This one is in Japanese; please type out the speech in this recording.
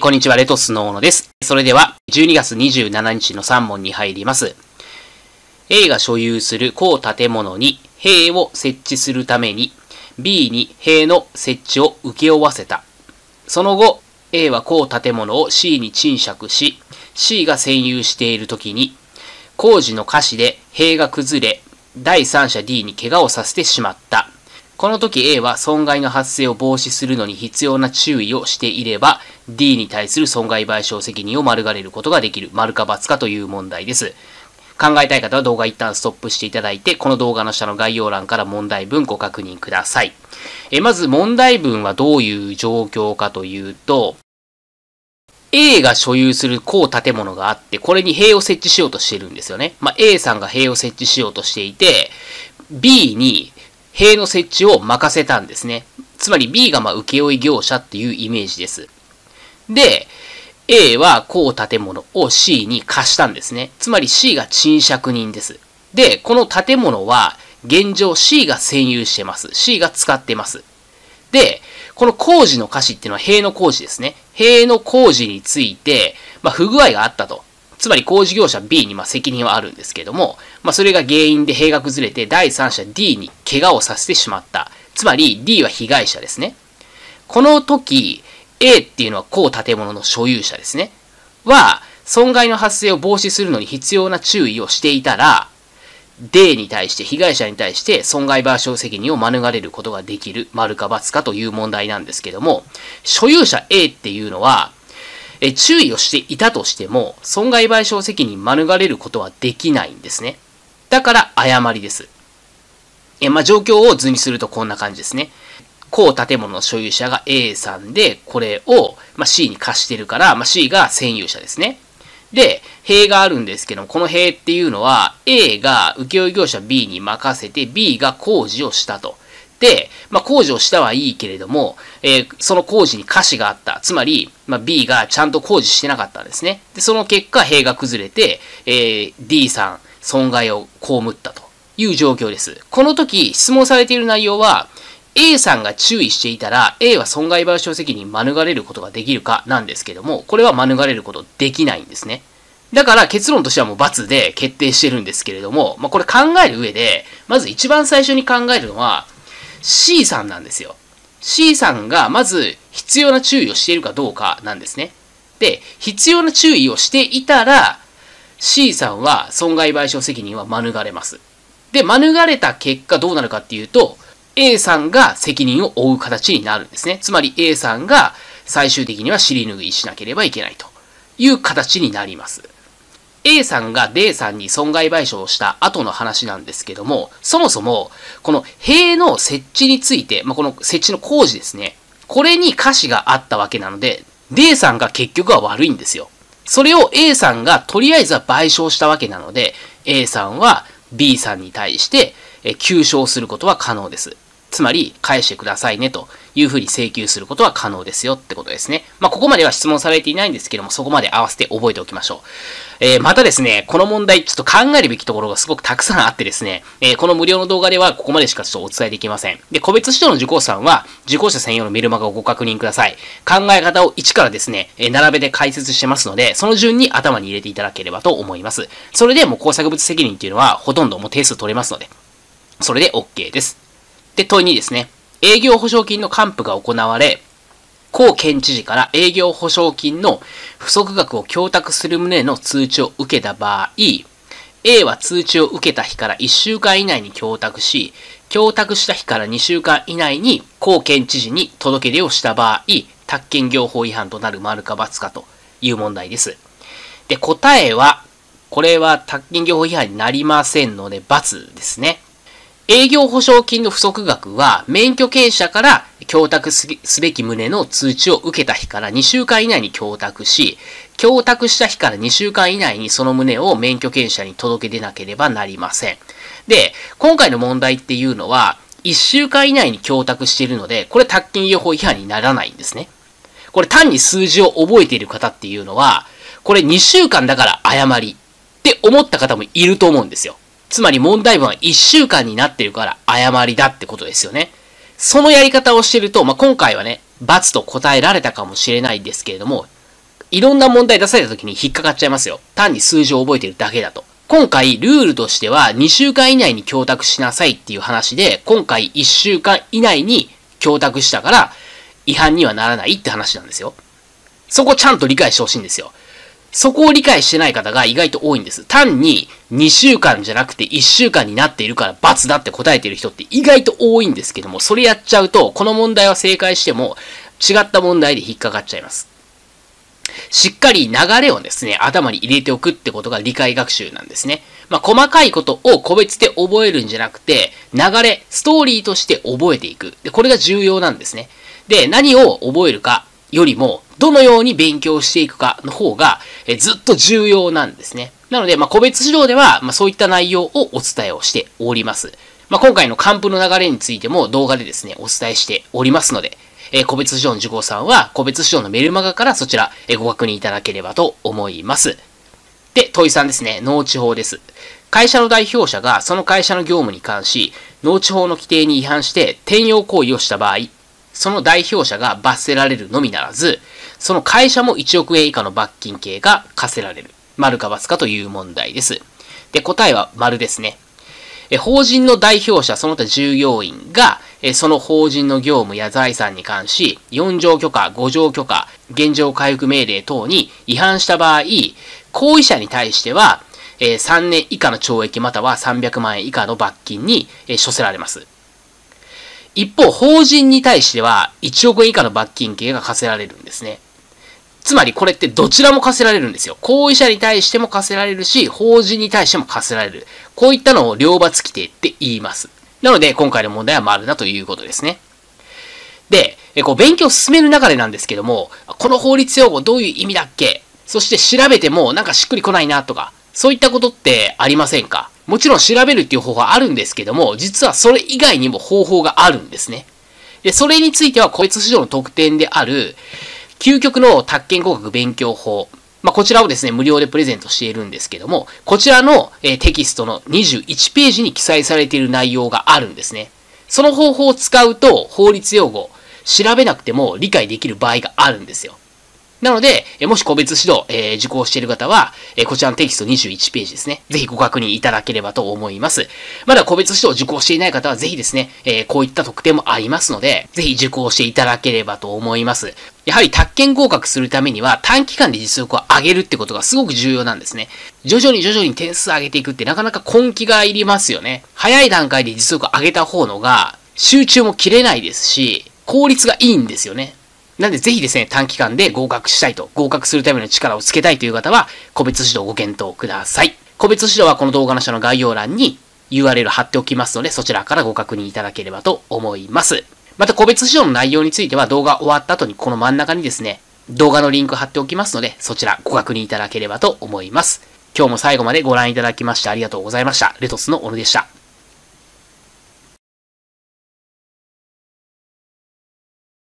こんにちは、レトスの小野です。それでは、12月27日の3問に入ります。A が所有する高建物に塀を設置するために、B に塀の設置を請け負わせた。その後、A は高建物を C に賃借し、C が占有している時に、工事の瑕疵で塀が崩れ、第三者 D に怪我をさせてしまった。この時 A は損害の発生を防止するのに必要な注意をしていれば D に対する損害賠償責任を免れることができる。丸か×かという問題です。考えたい方は動画一旦ストップしていただいて、この動画の下の概要欄から問題文ご確認ください。えまず問題文はどういう状況かというと、A が所有する高建物があって、これに塀を設置しようとしてるんですよね。まあ、A さんが塀を設置しようとしていて、B に塀の設置を任せたんですね。つまり B がまあ請負業者っていうイメージです。で、A は高建物を C に貸したんですね。つまり C が賃借人です。で、この建物は現状 C が占有してます。C が使ってます。で、この工事の貸しっていうのは塀の工事ですね。塀の工事について、まあ、不具合があったと。つまり工事業者 B にま責任はあるんですけども、まあ、それが原因で塀が崩れて第三者 D に怪我をさせてしまった。つまり D は被害者ですね。この時、A っていうのは高建物の所有者ですね。は、損害の発生を防止するのに必要な注意をしていたら、D に対して、被害者に対して損害賠償責任を免れることができる、丸か×かという問題なんですけども、所有者 A っていうのは、え注意をしていたとしても、損害賠償責任免れることはできないんですね。だから誤りです。えまあ、状況を図にするとこんな感じですね。高建物の所有者が A さんで、これを、ま、C に貸してるから、ま、C が占有者ですね。で、塀があるんですけども、この塀っていうのは A が請負業者 B に任せて B が工事をしたと。で、まあ、工事をしたはいいけれども、えー、その工事に瑕疵があった。つまり、まあ、B がちゃんと工事してなかったんですね。で、その結果、塀が崩れて、えー、D さん、損害を被ったという状況です。この時、質問されている内容は、A さんが注意していたら、A は損害賠償責任免れることができるかなんですけども、これは免れることできないんですね。だから結論としてはもう×で決定してるんですけれども、まあ、これ考える上で、まず一番最初に考えるのは、C さんなんですよ。C さんがまず必要な注意をしているかどうかなんですね。で、必要な注意をしていたら、C さんは損害賠償責任は免れます。で、免れた結果どうなるかっていうと、A さんが責任を負う形になるんですね。つまり A さんが最終的には尻拭いしなければいけないという形になります。A さんが D さんに損害賠償をした後の話なんですけども、そもそも、この塀の設置について、まあ、この設置の工事ですね。これに歌詞があったわけなので、D さんが結局は悪いんですよ。それを A さんがとりあえずは賠償したわけなので、A さんは B さんに対して、え求償することは可能です。つまり、返してくださいねというふうに請求することは可能ですよってことですね。まあ、ここまでは質問されていないんですけども、そこまで合わせて覚えておきましょう。えー、またですね、この問題ちょっと考えるべきところがすごくたくさんあってですね、えー、この無料の動画ではここまでしかちょっとお伝えできません。で、個別指導の受講者さんは、受講者専用のメルマガをご確認ください。考え方を1からですね、えー、並べて解説してますので、その順に頭に入れていただければと思います。それでもう工作物責任っていうのはほとんどもう定数取れますので、それで OK です。で、問い2ですね。営業保証金の還付が行われ、高県知事から営業保証金の不足額を供託する旨の通知を受けた場合、A は通知を受けた日から1週間以内に供託し、供託した日から2週間以内に高県知事に届け出をした場合、宅建業法違反となる丸か×かという問題です。で、答えは、これは宅建業法違反になりませんので×ですね。営業保証金の不足額は、免許経営者から供託すべき旨の通知を受けた日から2週間以内に供託し、供託した日から2週間以内にその旨を免許経営者に届け出なければなりません。で、今回の問題っていうのは、1週間以内に供託しているので、これ宅建業法違反にならないんですね。これ単に数字を覚えている方っていうのは、これ2週間だから誤りって思った方もいると思うんですよ。つまり問題文は1週間になってるから誤りだってことですよね。そのやり方をしてると、まあ、今回はね、罰と答えられたかもしれないんですけれども、いろんな問題出された時に引っかかっちゃいますよ。単に数字を覚えてるだけだと。今回、ルールとしては2週間以内に供託しなさいっていう話で、今回1週間以内に供託したから、違反にはならないって話なんですよ。そこちゃんと理解してほしいんですよ。そこを理解してない方が意外と多いんです。単に2週間じゃなくて1週間になっているから罰だって答えている人って意外と多いんですけども、それやっちゃうと、この問題は正解しても違った問題で引っかかっちゃいます。しっかり流れをですね、頭に入れておくってことが理解学習なんですね。まあ、細かいことを個別で覚えるんじゃなくて、流れ、ストーリーとして覚えていく。で、これが重要なんですね。で、何を覚えるかよりも、どのように勉強していくかの方が、えずっと重要なんですね。なので、まあ、個別指導では、まあ、そういった内容をお伝えをしております。まあ、今回の還付の流れについても動画でですね、お伝えしておりますので、えー、個別指導の受講さんは、個別指導のメルマガからそちら、えー、ご確認いただければと思います。で、問いさんですね、農地法です。会社の代表者がその会社の業務に関し、農地法の規定に違反して転用行為をした場合、その代表者が罰せられるのみならず、その会社も1億円以下の罰金刑が課せられる。丸か罰かという問題です。で、答えは丸ですね。法人の代表者、その他従業員が、その法人の業務や財産に関し、4条許可、5条許可、現状回復命令等に違反した場合、行為者に対しては、3年以下の懲役または300万円以下の罰金に処せられます。一方、法人に対しては1億円以下の罰金刑が課せられるんですね。つまりこれってどちらも課せられるんですよ。行為者に対しても課せられるし、法人に対しても課せられる。こういったのを両罰規定って言います。なので、今回の問題は丸だということですね。で、えこう勉強を進める中でなんですけども、この法律用語どういう意味だっけ？そして調べてもなんかしっくりこないなとか、そういったことってありませんか？もちろん調べるっていう方法はあるんですけども、実はそれ以外にも方法があるんですね。で、それについては個別指導の特典である、究極の宅建合格勉強法。まあ、こちらをですね、無料でプレゼントしているんですけども、こちらの、えテキストの21ページに記載されている内容があるんですね。その方法を使うと、法律用語、調べなくても理解できる場合があるんですよ。なので、もし個別指導、えー、受講している方は、えー、こちらのテキスト21ページですね。ぜひご確認いただければと思います。まだ個別指導を受講していない方は、ぜひですね、えー、こういった特典もありますので、ぜひ受講していただければと思います。やはり宅建合格するためには、短期間で実力を上げるってことがすごく重要なんですね。徐々に徐々に点数上げていくってなかなか根気がいりますよね。早い段階で実力を上げた方のが、集中も切れないですし、効率がいいんですよね。なんでぜひですね、短期間で合格したいと、合格するための力をつけたいという方は、個別指導ご検討ください。個別指導はこの動画の下の概要欄に URL 貼っておきますので、そちらからご確認いただければと思います。また個別指導の内容については動画終わった後にこの真ん中にですね、動画のリンク貼っておきますので、そちらご確認いただければと思います。今日も最後までご覧いただきましてありがとうございました。レトスの小野でした。